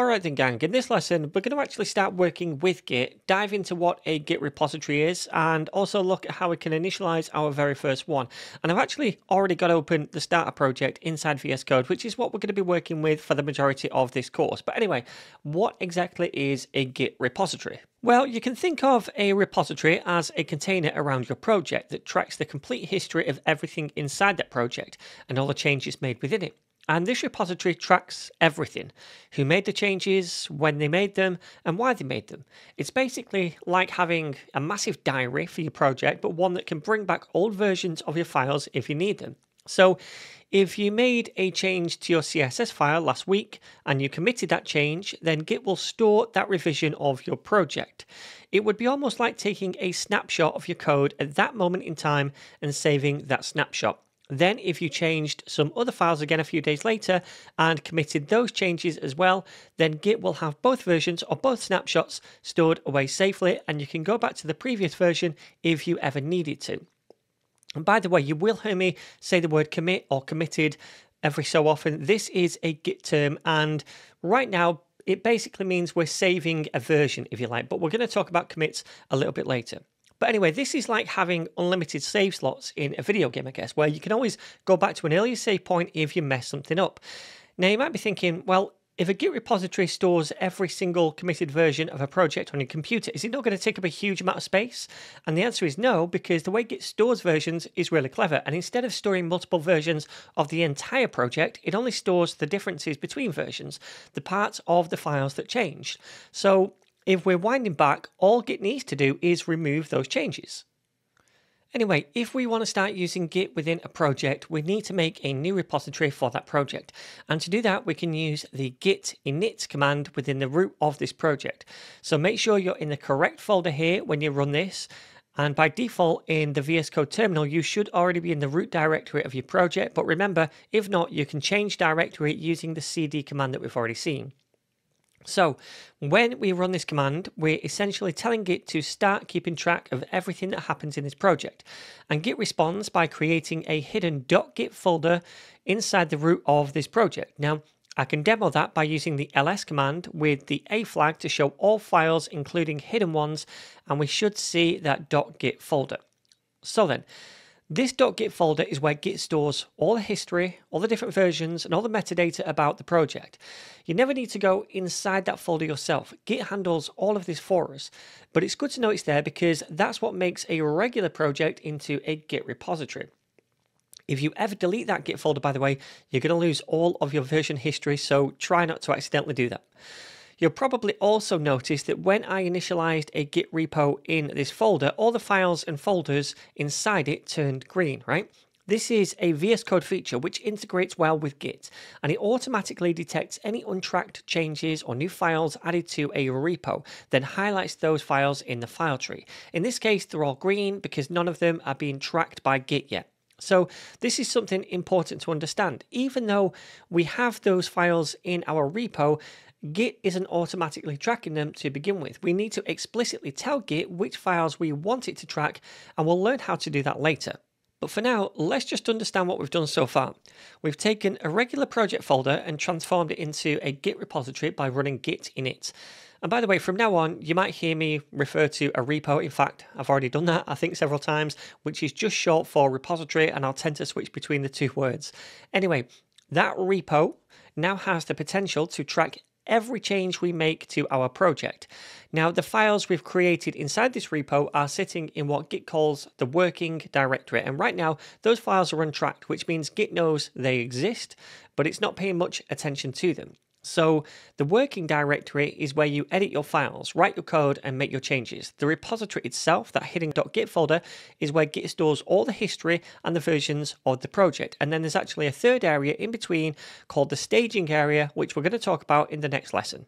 Alright then gang, in this lesson we're going to actually start working with Git, dive into what a Git repository is and also look at how we can initialize our very first one. And I've actually already got open the starter project inside VS Code which is what we're going to be working with for the majority of this course. But anyway, what exactly is a Git repository? Well, you can think of a repository as a container around your project that tracks the complete history of everything inside that project and all the changes made within it. And this repository tracks everything who made the changes, when they made them, and why they made them. It's basically like having a massive diary for your project, but one that can bring back old versions of your files if you need them. So, if you made a change to your CSS file last week and you committed that change, then Git will store that revision of your project. It would be almost like taking a snapshot of your code at that moment in time and saving that snapshot. Then, if you changed some other files again a few days later and committed those changes as well, then Git will have both versions or both snapshots stored away safely, and you can go back to the previous version if you ever needed to. And by the way, you will hear me say the word commit or committed every so often. This is a Git term, and right now, it basically means we're saving a version, if you like, but we're going to talk about commits a little bit later. But anyway, this is like having unlimited save slots in a video game, I guess, where you can always go back to an earlier save point if you mess something up. Now, you might be thinking, well, if a Git repository stores every single committed version of a project on your computer, is it not going to take up a huge amount of space? And the answer is no, because the way Git stores versions is really clever. And instead of storing multiple versions of the entire project, it only stores the differences between versions, the parts of the files that changed. So if we're winding back, all Git needs to do is remove those changes. Anyway, if we want to start using Git within a project, we need to make a new repository for that project. And to do that, we can use the git init command within the root of this project. So make sure you're in the correct folder here when you run this. And by default in the VS Code terminal, you should already be in the root directory of your project. But remember, if not, you can change directory using the cd command that we've already seen. So when we run this command, we're essentially telling Git to start keeping track of everything that happens in this project. And Git responds by creating a hidden .git folder inside the root of this project. Now, I can demo that by using the ls command with the a flag to show all files, including hidden ones, and we should see that .git folder. So then, this .git folder is where Git stores all the history, all the different versions, and all the metadata about the project. You never need to go inside that folder yourself. Git handles all of this for us, but it's good to know it's there because that's what makes a regular project into a Git repository. If you ever delete that Git folder, by the way, you're going to lose all of your version history, so try not to accidentally do that. You'll probably also notice that when I initialized a Git repo in this folder, all the files and folders inside it turned green, right? This is a VS Code feature which integrates well with Git and it automatically detects any untracked changes or new files added to a repo, then highlights those files in the file tree. In this case, they're all green because none of them are being tracked by Git yet. So this is something important to understand. Even though we have those files in our repo, Git isn't automatically tracking them to begin with. We need to explicitly tell Git which files we want it to track, and we'll learn how to do that later. But for now, let's just understand what we've done so far. We've taken a regular project folder and transformed it into a Git repository by running git init. And by the way, from now on, you might hear me refer to a repo. In fact, I've already done that, I think, several times, which is just short for repository, and I'll tend to switch between the two words. Anyway, that repo now has the potential to track every change we make to our project. Now, the files we've created inside this repo are sitting in what Git calls the working directory. And right now, those files are untracked, which means Git knows they exist, but it's not paying much attention to them. So the working directory is where you edit your files, write your code, and make your changes. The repository itself, that hidden.git folder, is where Git stores all the history and the versions of the project. And then there's actually a third area in between called the staging area, which we're going to talk about in the next lesson.